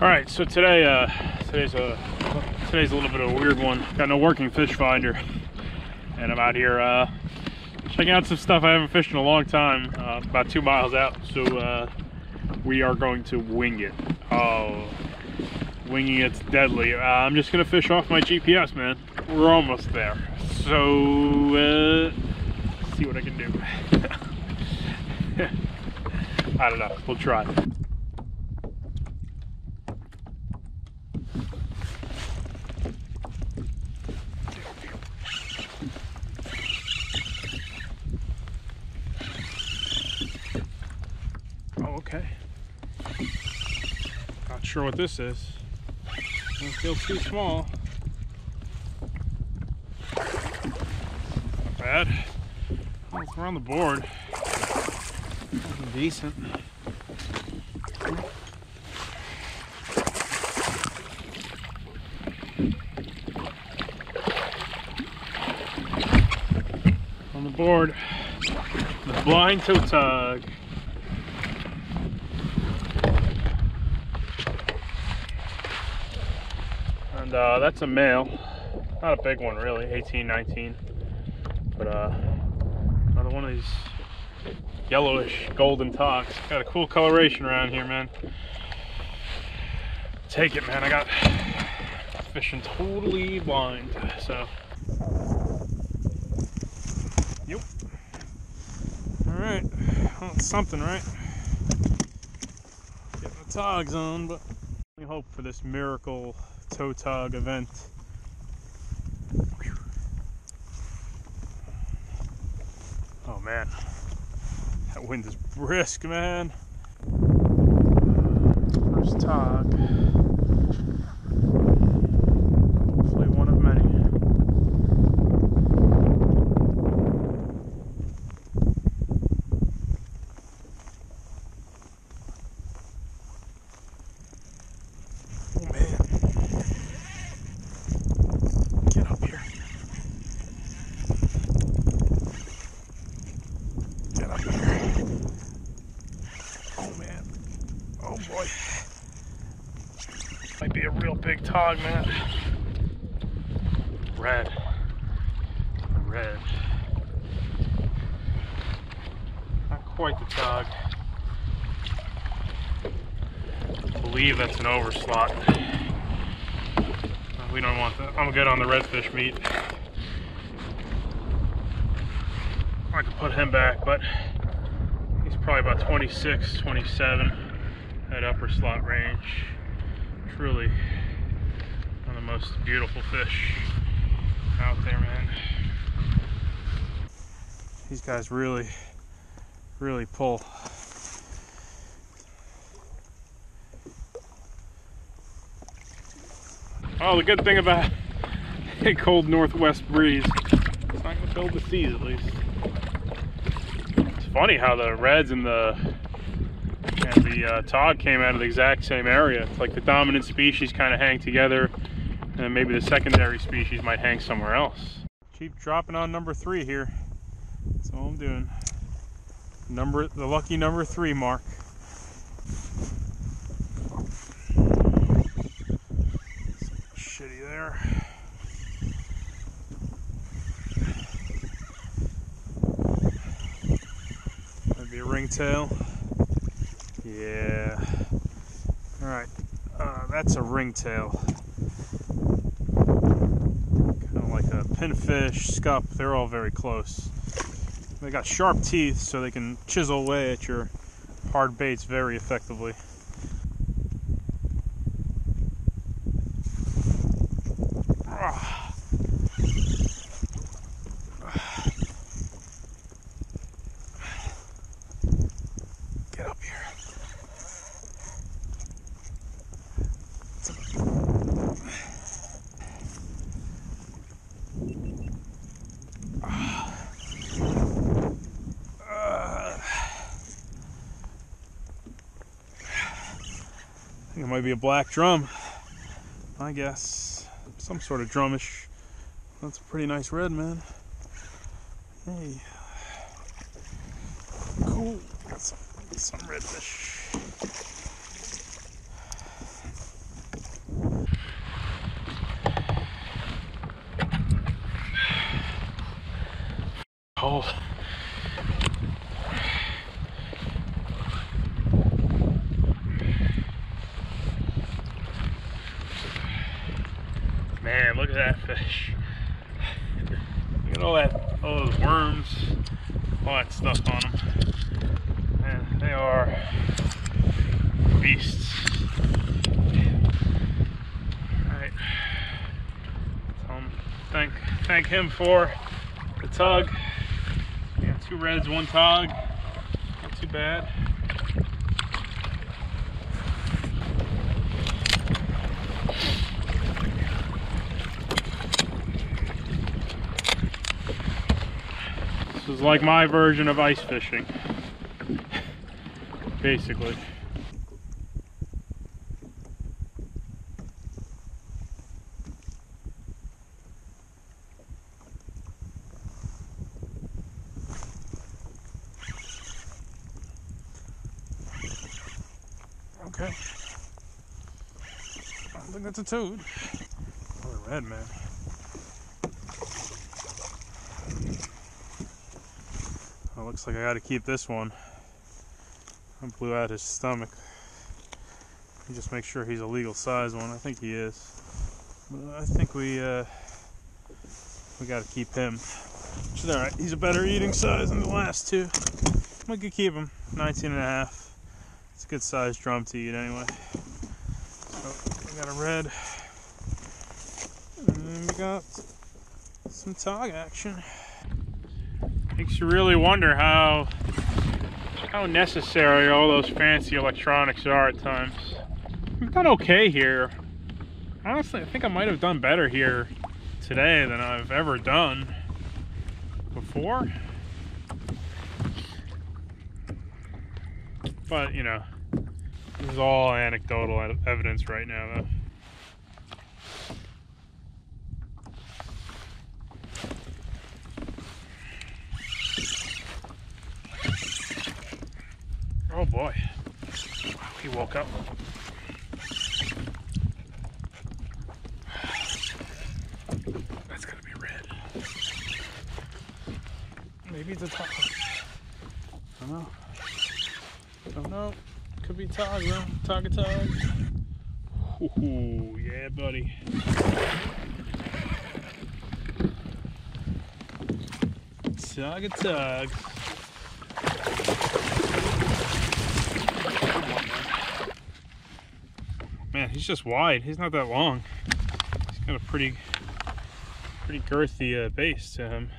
All right, so today, uh, today's a today's a little bit of a weird one. Got no working fish finder, and I'm out here uh, checking out some stuff I haven't fished in a long time, uh, about two miles out. So uh, we are going to wing it. Oh, winging it's deadly. Uh, I'm just gonna fish off my GPS, man. We're almost there. So uh, see what I can do. I don't know. We'll try. Oh, okay. Not sure what this is. Don't feel too small. Not bad. Well, we're on the board. Looking decent. On the board, the blind tautog. And uh, that's a male. Not a big one, really, 18, 19. But uh, another one of these yellowish golden togs. Got a cool coloration around here, man. Take it, man. I got fishing totally blind. So, yep. All right. Well, it's something, right? Getting the togs on, but hope for this miracle tautog event. Oh man, that wind is brisk, man. First tog. Hopefully one of many. Oh man. Get up here. Get up here. Oh man. Oh boy. Might be a real big tog, man. Red. Red. Not quite the tog. I believe that's an overslot. We don't want that. I'm good on the redfish meat. I could put him back, but he's probably about 26, 27 at upper slot range. Truly one of the most beautiful fish out there, man. These guys really, really pull. Oh, the good thing about a cold northwest breeze, it's not gonna fill the seas at least. It's funny how the reds and the and the uh, came out of the exact same area. It's like the dominant species kind of hang together, and maybe the secondary species might hang somewhere else. Keep dropping on number three here. That's all I'm doing. Number, the lucky number three mark. Shitty there. That'd be a ringtail. Yeah. All right. Uh, that's a ringtail. Kind of like a pinfish, scup. They're all very close. They got sharp teeth, so they can chisel away at your hard baits very effectively. Might be a black drum. I guess some sort of drumish. That's a pretty nice red, man. Hey, cool. Got some some redfish. fish. Look at all that, all those all that stuff on them. Man, they are beasts. Alright. Um, thank, thank him for the tug. Yeah, two reds, one tug. Not too bad. Like my version of ice fishing. Basically. Okay. I think that's a toad. Or a red man. Looks like I gotta keep this one. I blew out his stomach. Just make sure he's a legal size one. I think he is. But I think we uh, we gotta keep him. Which is alright. He's a better eating size than the last two. We could keep him. 19 and a half. It's a good size drum to eat anyway. So we got a red. And we got some tog action. Makes you really wonder how how necessary all those fancy electronics are at times. We've done okay here. Honestly, I think I might have done better here today than I've ever done before. But, you know, this is all anecdotal evidence right now, though. Oh boy. Wow, he woke up. That's gonna be red. Maybe it's a tog. I don't know. Don't know. Could be. Tog a tog. Ooh, yeah, buddy. Tog a tog. Man, he's just wide. He's not that long. He's got a pretty, pretty girthy uh, base to him.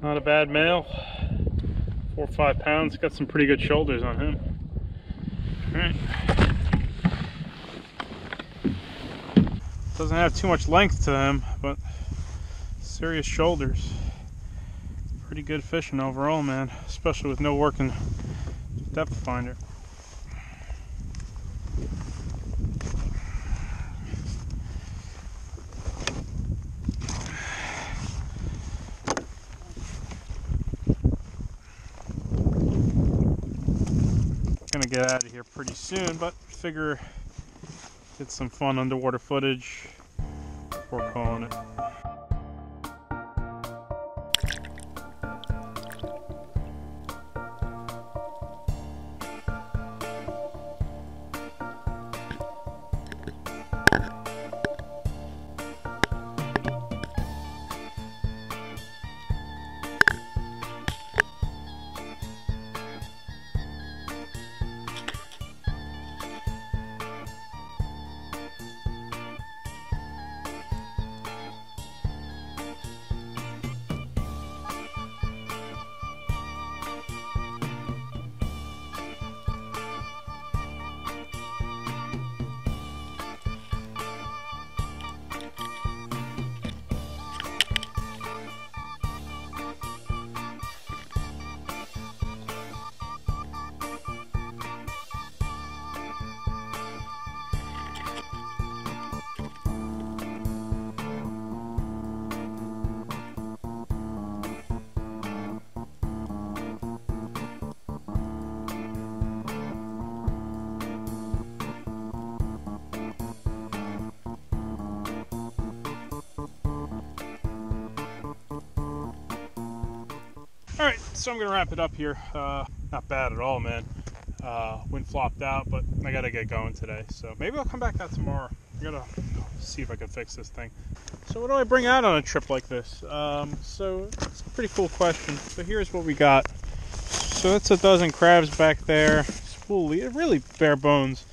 Not a bad male. Four or five pounds. Got some pretty good shoulders on him. All right. Doesn't have too much length to him, but serious shoulders. Pretty good fishing overall, man. Especially with no working depth finder. Gonna get out of here pretty soon, but figure get some fun underwater footage before calling it. All right, so I'm gonna wrap it up here. Uh, not bad at all, man. Uh, wind flopped out, but I gotta get going today. So maybe I'll come back out tomorrow. I gotta see if I can fix this thing. So what do I bring out on a trip like this? Um, so it's a pretty cool question. So here's what we got. So that's a dozen crabs back there. Spoolie, really bare bones.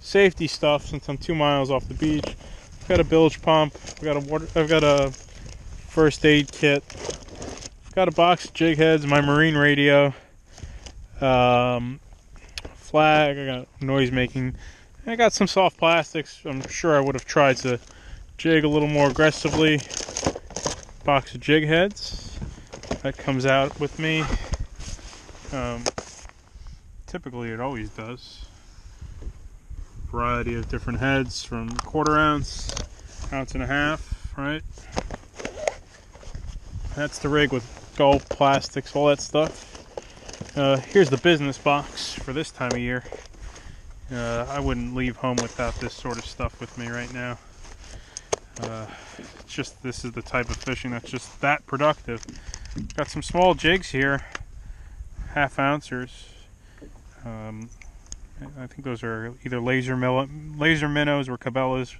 Safety stuff since I'm two miles off the beach. I've got a bilge pump. Got a water. I've got a first aid kit. Got a box of jig heads. My marine radio. Um, flag. I got noise making. I got some soft plastics. I'm sure I would have tried to jig a little more aggressively. Box of jig heads. That comes out with me. Um, typically, it always does. Variety of different heads from quarter ounce, ounce and a half, right? That's the rig with gulp, plastics, all that stuff. Uh, here's the business box for this time of year. Uh, I wouldn't leave home without this sort of stuff with me right now. Uh, it's just this is the type of fishing that's just that productive. Got some small jigs here, half ouncers. Um, I think those are either laser laser minnows or Cabela's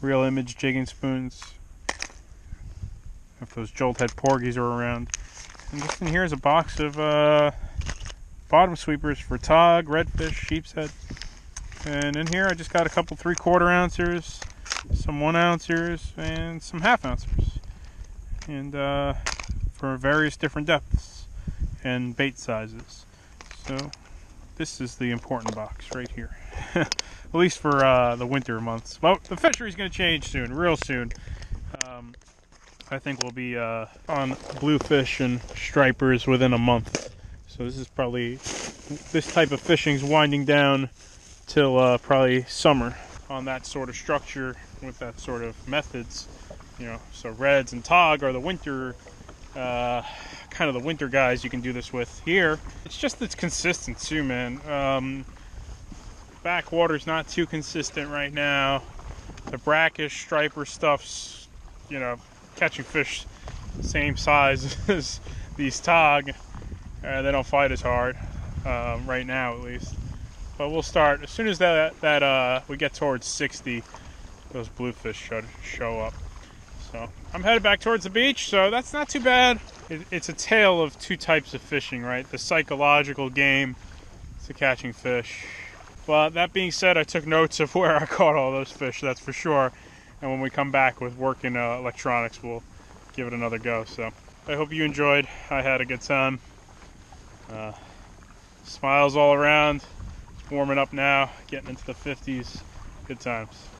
real image jigging spoons. If those jolt head porgies are around. And just in here is a box of uh, bottom sweepers for tog, redfish, sheep's head. And in here I just got a couple three quarter ounces, some one ounces, and some half ounces. And uh, for various different depths and bait sizes. So this is the important box right here. At least for uh, the winter months. Well, the fishery's going to change soon, real soon. Um, I think we'll be uh, on bluefish and stripers within a month. So this is probably, this type of fishing's winding down till uh, probably summer on that sort of structure with that sort of methods. You know, so reds and tog are the winter, uh, kind of the winter guys you can do this with. Here, it's just its consistent too, man. Um, backwater's not too consistent right now. The brackish striper stuff's, you know, catching fish same size as these tog. Uh, they don't fight as hard um, right now, at least. But we'll start as soon as that that uh, we get towards 60. Those bluefish should show up. So I'm headed back towards the beach. So that's not too bad. It, it's a tale of two types of fishing, right? The psychological game to catching fish. But that being said, I took notes of where I caught all those fish. That's for sure. And when we come back with working uh, electronics, we'll give it another go. So I hope you enjoyed. I had a good time. Uh, smiles all around it's warming up now, getting into the 50s. Good times.